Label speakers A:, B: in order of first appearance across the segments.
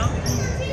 A: não.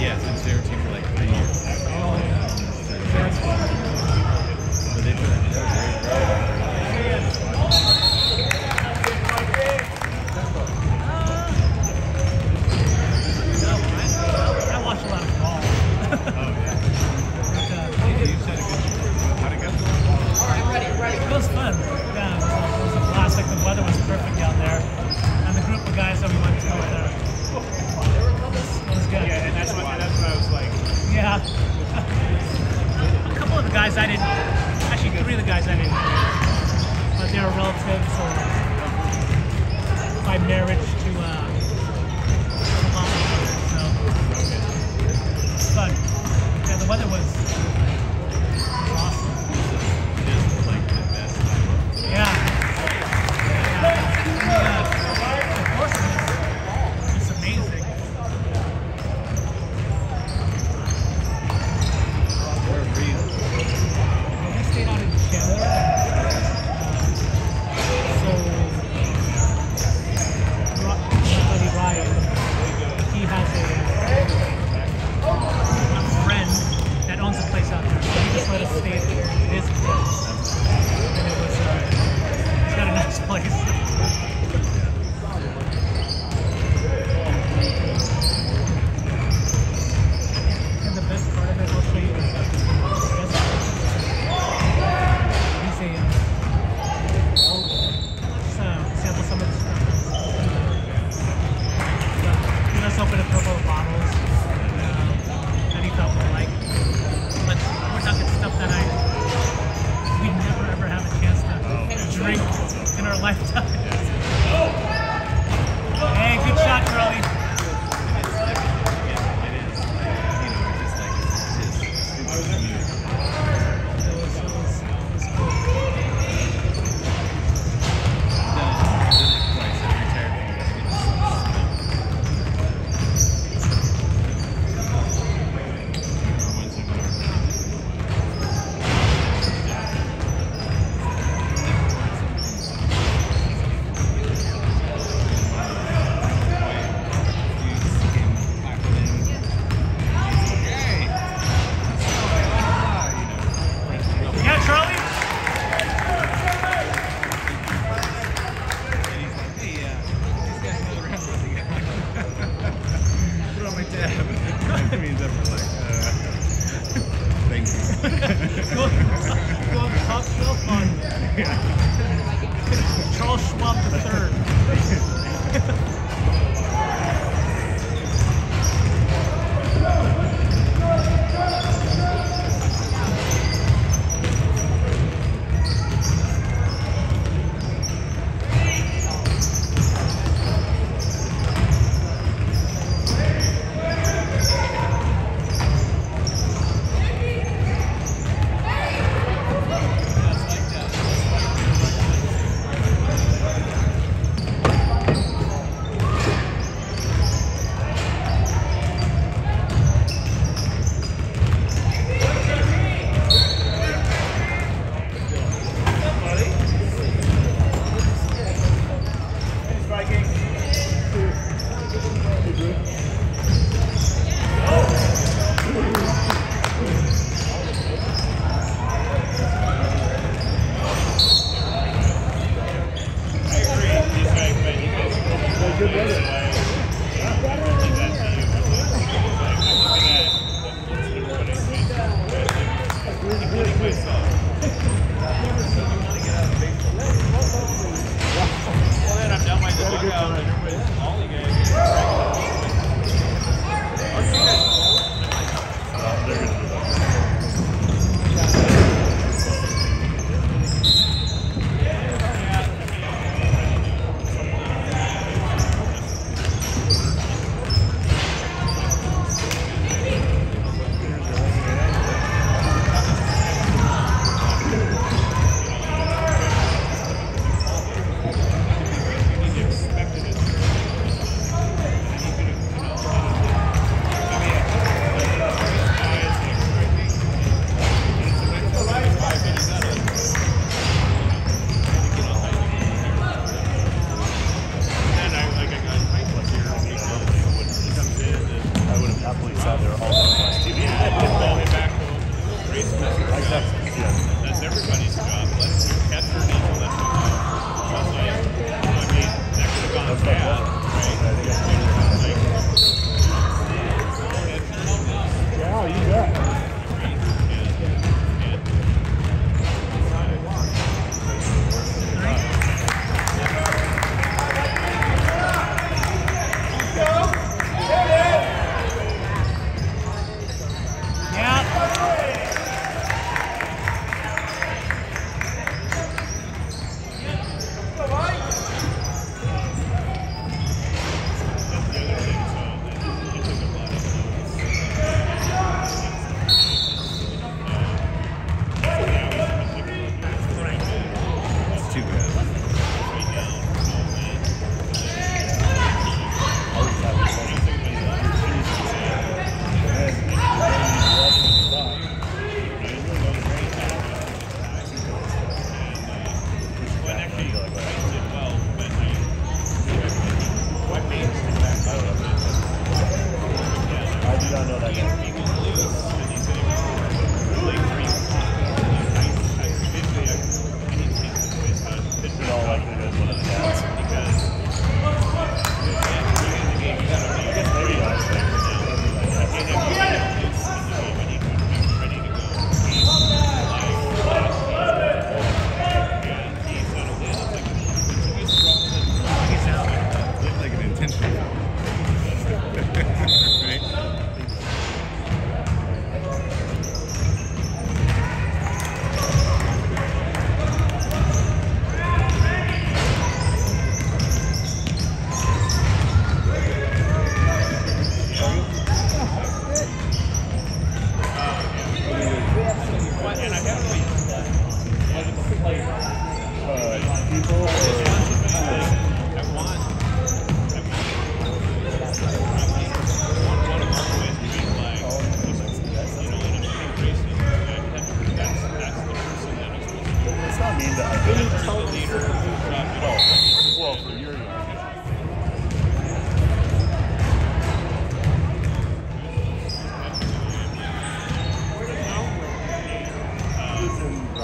B: Yeah, it's in team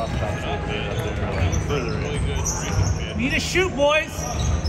B: off top. Really good.
A: Need to shoot, boys.